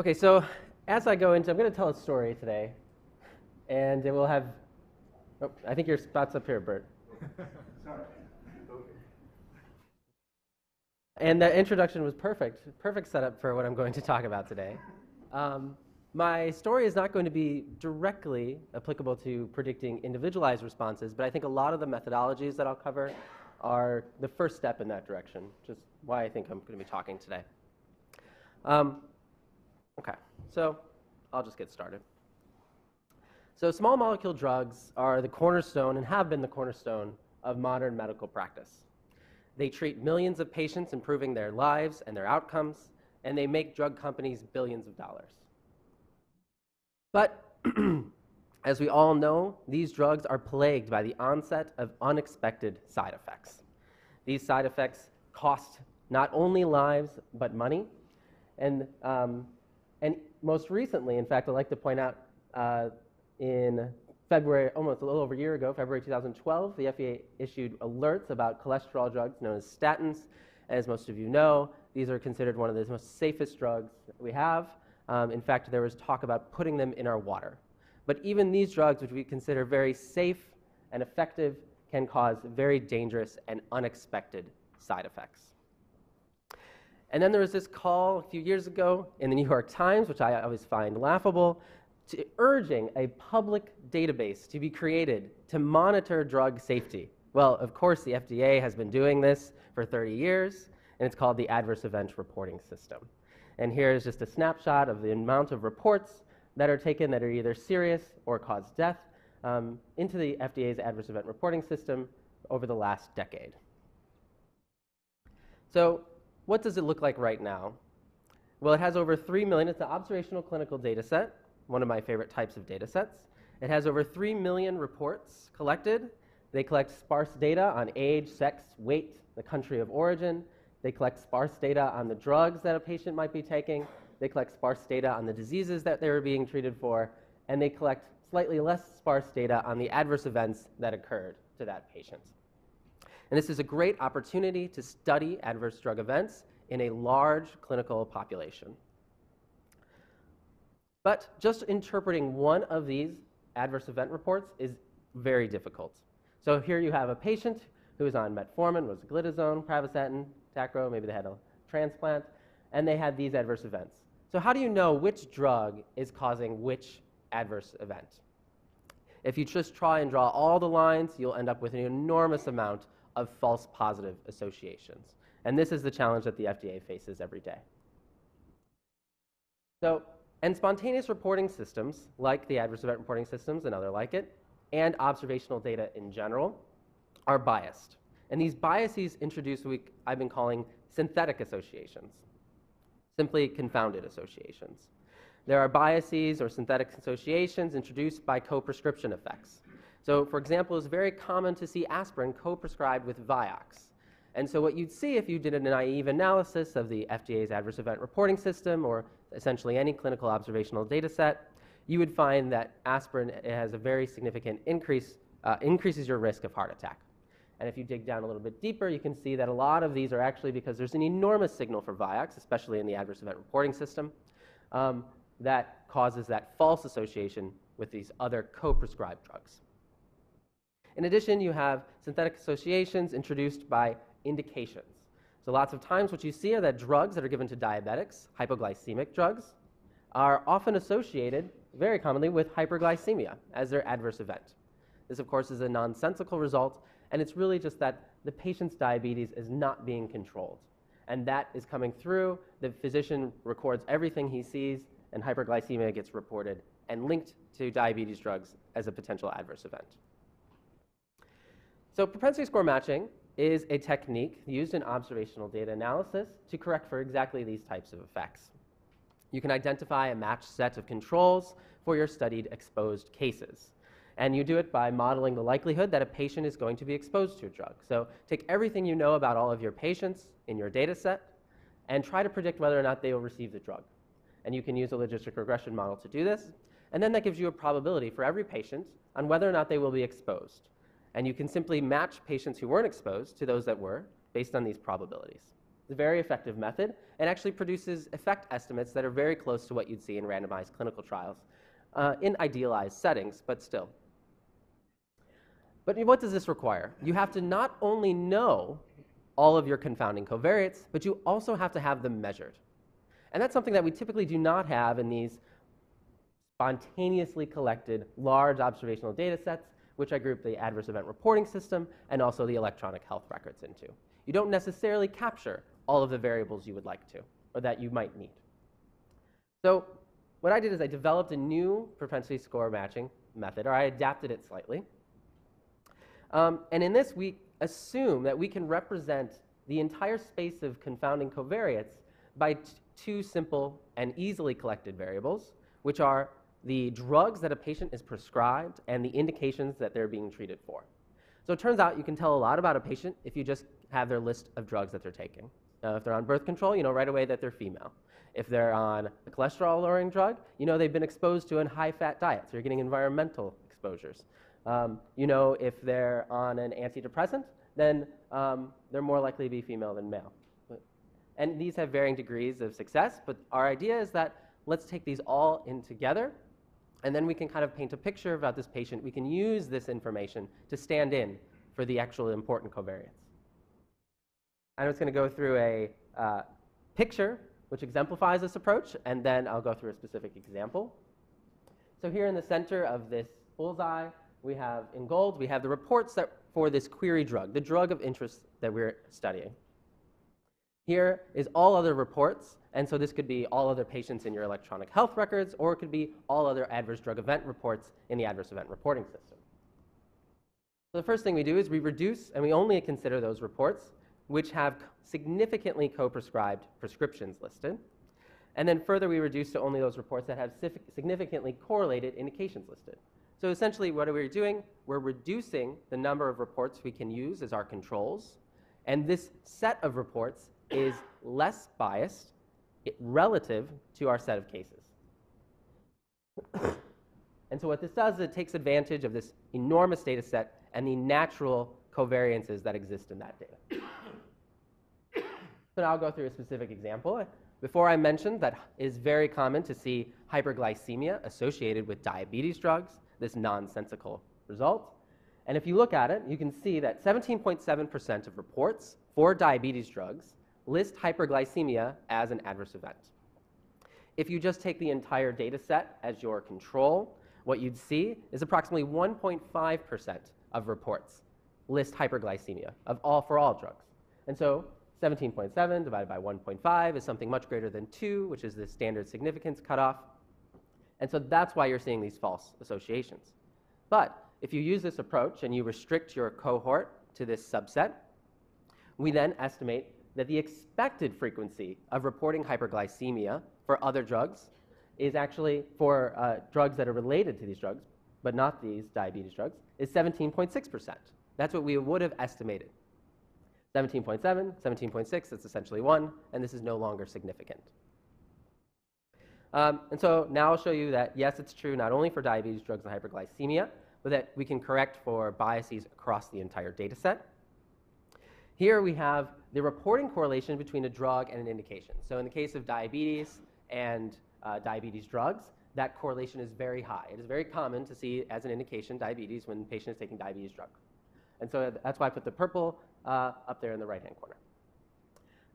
Okay, so as I go into, I'm going to tell a story today, and it will have. Oh, I think your spot's up here, Bert. Sorry. And that introduction was perfect, perfect setup for what I'm going to talk about today. Um, my story is not going to be directly applicable to predicting individualized responses, but I think a lot of the methodologies that I'll cover are the first step in that direction, which is why I think I'm going to be talking today. Um, so I'll just get started. So, small molecule drugs are the cornerstone and have been the cornerstone of modern medical practice. They treat millions of patients, improving their lives and their outcomes, and they make drug companies billions of dollars. But as we all know, these drugs are plagued by the onset of unexpected side effects. These side effects cost not only lives, but money. And, um, and most recently, in fact, I'd like to point out uh, in February, almost a little over a year ago, February 2012, the FDA issued alerts about cholesterol drugs known as statins. As most of you know, these are considered one of the most safest drugs we have. Um, in fact, there was talk about putting them in our water. But even these drugs, which we consider very safe and effective, can cause very dangerous and unexpected side effects. And then there was this call a few years ago in the New York Times, which I always find laughable, to urging a public database to be created to monitor drug safety. Well, of course, the FDA has been doing this for 30 years, and it's called the Adverse Event Reporting System. And here is just a snapshot of the amount of reports that are taken that are either serious or cause death um, into the FDA's Adverse Event Reporting System over the last decade. So, what does it look like right now? Well, it has over 3 million. It's an observational clinical data set one of my favorite types of data sets. It has over 3 million reports collected. They collect sparse data on age, sex, weight, the country of origin. They collect sparse data on the drugs that a patient might be taking. They collect sparse data on the diseases that they were being treated for. And they collect slightly less sparse data on the adverse events that occurred to that patient. And this is a great opportunity to study adverse drug events in a large clinical population. But just interpreting one of these adverse event reports is very difficult. So here you have a patient who is on metformin, rosiglitazone, pravastatin, tacro, maybe they had a transplant, and they had these adverse events. So how do you know which drug is causing which adverse event? If you just try and draw all the lines, you'll end up with an enormous amount of false positive associations. And this is the challenge that the FDA faces every day. So and spontaneous reporting systems, like the adverse event reporting systems and other like it, and observational data in general, are biased. And these biases introduce what I've been calling synthetic associations, simply confounded associations. There are biases or synthetic associations introduced by co-prescription effects. So, for example, it's very common to see aspirin co-prescribed with Vioxx. And so what you'd see if you did a naive analysis of the FDA's adverse event reporting system or essentially any clinical observational data set, you would find that aspirin has a very significant increase, uh, increases your risk of heart attack. And if you dig down a little bit deeper, you can see that a lot of these are actually because there's an enormous signal for Vioxx, especially in the adverse event reporting system, um, that causes that false association with these other co-prescribed drugs. In addition, you have synthetic associations introduced by indications. So lots of times what you see are that drugs that are given to diabetics, hypoglycemic drugs, are often associated very commonly with hyperglycemia as their adverse event. This, of course, is a nonsensical result, and it's really just that the patient's diabetes is not being controlled. And that is coming through. The physician records everything he sees, and hyperglycemia gets reported and linked to diabetes drugs as a potential adverse event. So propensity score matching is a technique used in observational data analysis to correct for exactly these types of effects. You can identify a matched set of controls for your studied exposed cases. And you do it by modeling the likelihood that a patient is going to be exposed to a drug. So take everything you know about all of your patients in your data set and try to predict whether or not they will receive the drug. And you can use a logistic regression model to do this. And then that gives you a probability for every patient on whether or not they will be exposed. And you can simply match patients who weren't exposed to those that were based on these probabilities. It's a very effective method and actually produces effect estimates that are very close to what you'd see in randomized clinical trials uh, in idealized settings, but still. But what does this require? You have to not only know all of your confounding covariates, but you also have to have them measured. And that's something that we typically do not have in these spontaneously collected large observational data sets, which I group the adverse event reporting system and also the electronic health records into. You don't necessarily capture all of the variables you would like to or that you might need. So what I did is I developed a new propensity score matching method, or I adapted it slightly. Um, and in this, we assume that we can represent the entire space of confounding covariates by two simple and easily collected variables, which are the drugs that a patient is prescribed and the indications that they're being treated for. So it turns out you can tell a lot about a patient if you just have their list of drugs that they're taking. Now, if they're on birth control, you know right away that they're female. If they're on a cholesterol lowering drug, you know they've been exposed to a high fat diet, so you're getting environmental exposures. Um, you know if they're on an antidepressant, then um, they're more likely to be female than male. And these have varying degrees of success, but our idea is that let's take these all in together, and then we can kind of paint a picture about this patient. We can use this information to stand in for the actual important covariates. I'm just going to go through a uh, picture which exemplifies this approach, and then I'll go through a specific example. So here in the center of this bullseye, we have in gold, we have the reports that for this query drug, the drug of interest that we're studying. Here is all other reports, and so this could be all other patients in your electronic health records, or it could be all other adverse drug event reports in the adverse event reporting system. So the first thing we do is we reduce, and we only consider those reports which have significantly co-prescribed prescriptions listed. And then further, we reduce to only those reports that have significantly correlated indications listed. So essentially, what are we doing? We're reducing the number of reports we can use as our controls. And this set of reports is less biased relative to our set of cases. and so what this does is it takes advantage of this enormous data set and the natural covariances that exist in that data. So now I'll go through a specific example. Before I mentioned that it is very common to see hyperglycemia associated with diabetes drugs, this nonsensical result. And if you look at it, you can see that 17.7% of reports for diabetes drugs list hyperglycemia as an adverse event. If you just take the entire data set as your control, what you'd see is approximately 1.5% of reports list hyperglycemia of all for all drugs. And so 17.7 divided by 1.5 is something much greater than 2, which is the standard significance cutoff. And so that's why you're seeing these false associations. But if you use this approach and you restrict your cohort to this subset, we then estimate that the expected frequency of reporting hyperglycemia for other drugs is actually for uh, drugs that are related to these drugs, but not these diabetes drugs, is 17.6%. That's what we would have estimated. 17.7, 17.6, that's essentially 1, and this is no longer significant. Um, and so now I'll show you that, yes, it's true not only for diabetes, drugs, and hyperglycemia, but that we can correct for biases across the entire data set. Here we have the reporting correlation between a drug and an indication. So in the case of diabetes and uh, diabetes drugs, that correlation is very high. It is very common to see as an indication diabetes when the patient is taking diabetes drug. And so that's why I put the purple uh, up there in the right-hand corner.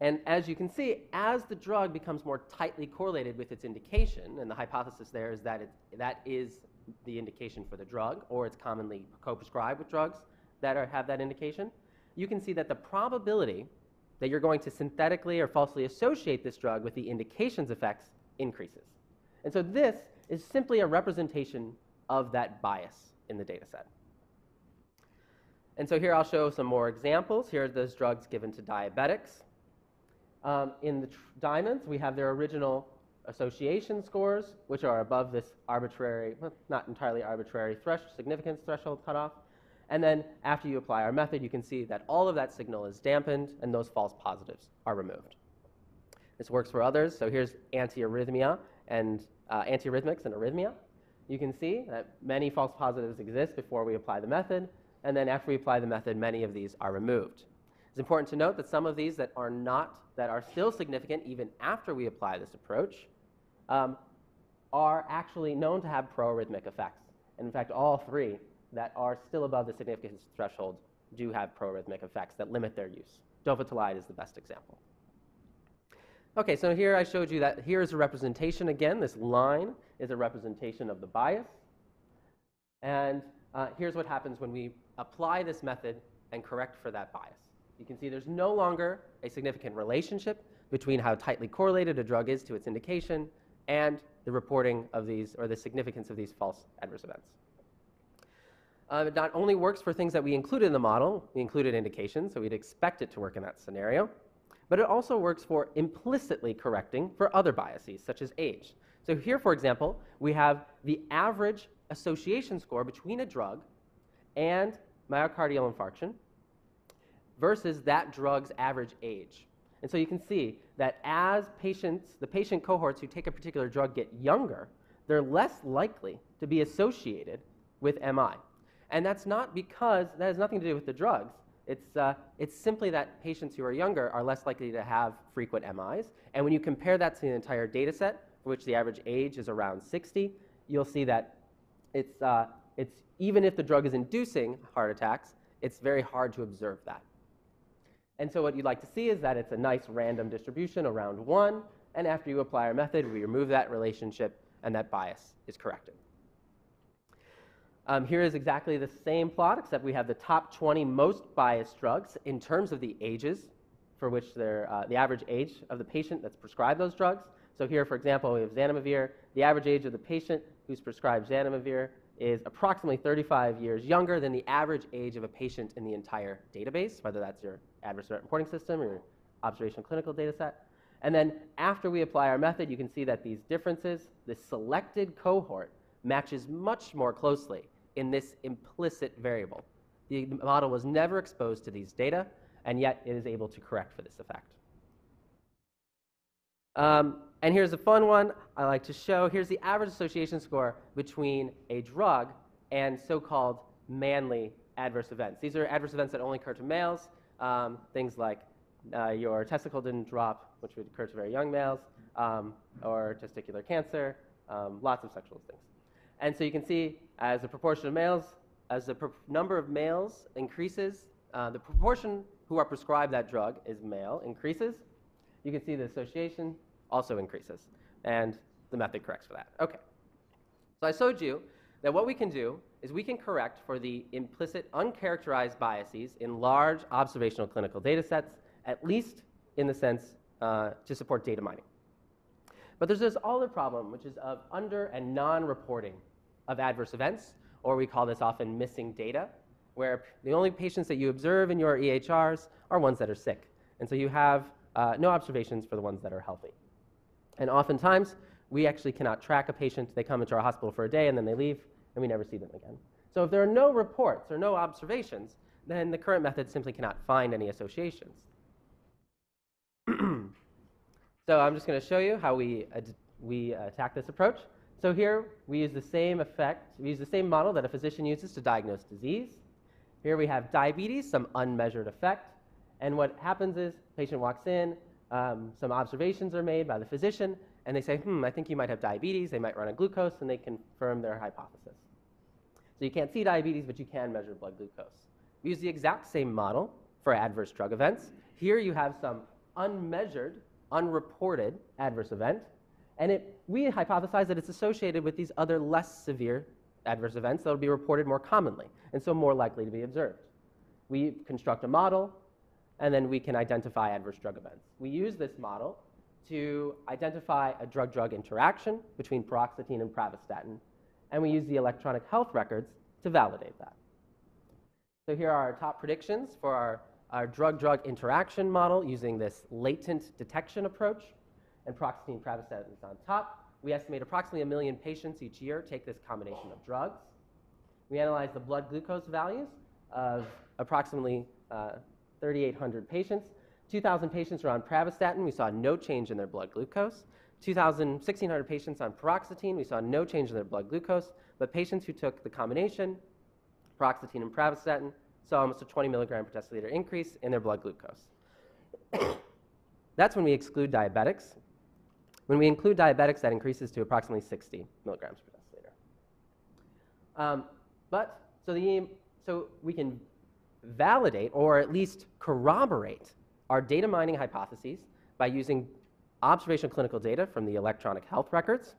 And as you can see, as the drug becomes more tightly correlated with its indication, and the hypothesis there is that it, that is the indication for the drug, or it's commonly co-prescribed with drugs that are, have that indication, you can see that the probability that you're going to synthetically or falsely associate this drug with the indication's effects increases. And so this is simply a representation of that bias in the data set. And so here I'll show some more examples. Here are those drugs given to diabetics. Um, in the diamonds, we have their original association scores, which are above this arbitrary, well, not entirely arbitrary thresh, significance threshold cutoff. And then after you apply our method, you can see that all of that signal is dampened and those false positives are removed. This works for others. So here's antiarrhythmia and uh, antiarrhythmics and arrhythmia. You can see that many false positives exist before we apply the method, and then after we apply the method, many of these are removed. It's important to note that some of these that are not, that are still significant even after we apply this approach, um, are actually known to have proarrhythmic effects. And in fact, all three that are still above the significance threshold do have proarrhythmic effects that limit their use. Dofetilide is the best example. Okay, so here I showed you that here is a representation again. This line is a representation of the bias. And uh, here's what happens when we apply this method and correct for that bias. You can see there's no longer a significant relationship between how tightly correlated a drug is to its indication and the reporting of these or the significance of these false adverse events. Uh, it not only works for things that we included in the model, we included indications, so we'd expect it to work in that scenario, but it also works for implicitly correcting for other biases, such as age. So here, for example, we have the average association score between a drug and myocardial infarction versus that drug's average age. And so you can see that as patients, the patient cohorts who take a particular drug get younger, they're less likely to be associated with MI. And that's not because, that has nothing to do with the drugs. It's, uh, it's simply that patients who are younger are less likely to have frequent MIs. And when you compare that to the entire data set, for which the average age is around 60, you'll see that it's, uh, it's, even if the drug is inducing heart attacks, it's very hard to observe that. And so what you'd like to see is that it's a nice random distribution around 1, and after you apply our method, we remove that relationship, and that bias is corrected. Um, here is exactly the same plot, except we have the top 20 most biased drugs in terms of the ages for which they're, uh, the average age of the patient that's prescribed those drugs. So here, for example, we have zanamivir. The average age of the patient who's prescribed zanamivir is approximately 35 years younger than the average age of a patient in the entire database, whether that's your adverse event reporting system or your observational clinical data set. And then after we apply our method, you can see that these differences, the selected cohort matches much more closely in this implicit variable. The model was never exposed to these data, and yet it is able to correct for this effect. Um, and here's a fun one I like to show. Here's the average association score between a drug and so-called manly adverse events. These are adverse events that only occur to males, um, things like uh, your testicle didn't drop, which would occur to very young males, um, or testicular cancer, um, lots of sexual things. And so you can see as the proportion of males, as the number of males increases, uh, the proportion who are prescribed that drug is male increases. You can see the association also increases. And the method corrects for that. Okay. So I showed you that what we can do is we can correct for the implicit uncharacterized biases in large observational clinical data sets, at least in the sense uh, to support data mining. But there's this other problem, which is of under and non-reporting of adverse events, or we call this often missing data, where the only patients that you observe in your EHRs are ones that are sick. And so you have uh, no observations for the ones that are healthy. And oftentimes, we actually cannot track a patient. They come into our hospital for a day and then they leave, and we never see them again. So if there are no reports or no observations, then the current method simply cannot find any associations. so I'm just going to show you how we, uh, we attack this approach. So here we use the same effect, we use the same model that a physician uses to diagnose disease. Here we have diabetes, some unmeasured effect. And what happens is patient walks in, um, some observations are made by the physician, and they say, hmm, I think you might have diabetes. They might run a glucose, and they confirm their hypothesis. So you can't see diabetes, but you can measure blood glucose. We use the exact same model for adverse drug events. Here you have some unmeasured, unreported adverse event, and it, we hypothesize that it's associated with these other less severe adverse events that will be reported more commonly, and so more likely to be observed. We construct a model and then we can identify adverse drug events. We use this model to identify a drug-drug interaction between paroxetine and pravastatin, and we use the electronic health records to validate that. So here are our top predictions for our, our drug-drug interaction model using this latent detection approach, and paroxetine pravastatin is on top. We estimate approximately a million patients each year take this combination of drugs. We analyze the blood glucose values of approximately uh, 3,800 patients. 2,000 patients were on pravastatin. We saw no change in their blood glucose. 2,000, 1,600 patients on paroxetine. We saw no change in their blood glucose. But patients who took the combination, paroxetine and pravastatin, saw almost a 20 milligram per deciliter increase in their blood glucose. That's when we exclude diabetics. When we include diabetics, that increases to approximately 60 milligrams per deciliter. Um, but so, the, so we can validate or at least corroborate our data mining hypotheses by using observational clinical data from the electronic health records.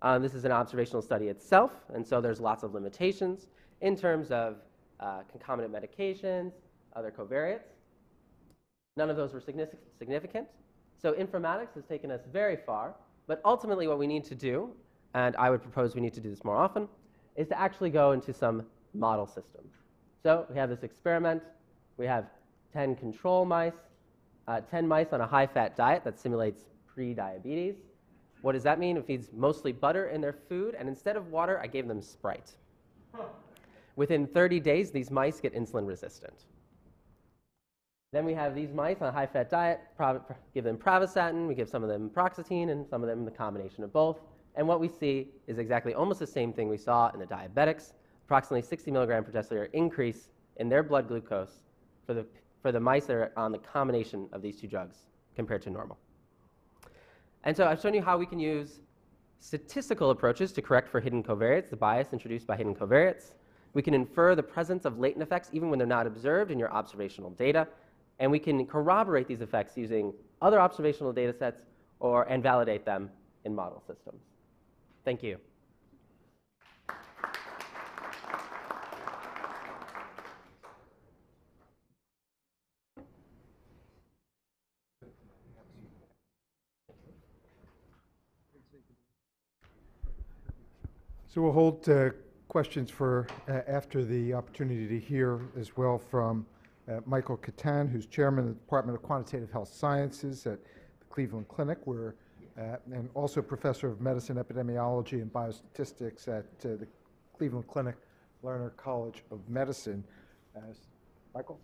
Um, this is an observational study itself, and so there's lots of limitations in terms of uh, concomitant medications, other covariates. None of those were significant. So informatics has taken us very far, but ultimately what we need to do, and I would propose we need to do this more often, is to actually go into some model system. So we have this experiment. We have 10 control mice, uh, 10 mice on a high-fat diet that simulates pre-diabetes. What does that mean? It feeds mostly butter in their food, and instead of water, I gave them Sprite. Within 30 days, these mice get insulin resistant. Then we have these mice on a high-fat diet, give them pravastatin, we give some of them paroxetine, and some of them the combination of both. And what we see is exactly almost the same thing we saw in the diabetics, approximately 60 milligram per deciliter increase in their blood glucose for the, for the mice that are on the combination of these two drugs compared to normal. And so I've shown you how we can use statistical approaches to correct for hidden covariates, the bias introduced by hidden covariates. We can infer the presence of latent effects even when they're not observed in your observational data. And we can corroborate these effects using other observational data sets or, and validate them in model systems. Thank you. So we'll hold uh, questions for uh, after the opportunity to hear as well from uh, Michael Kattan, who's chairman of the Department of Quantitative Health Sciences at the Cleveland Clinic, where, uh, and also professor of medicine, epidemiology, and biostatistics at uh, the Cleveland Clinic Lerner College of Medicine. Uh, Michael?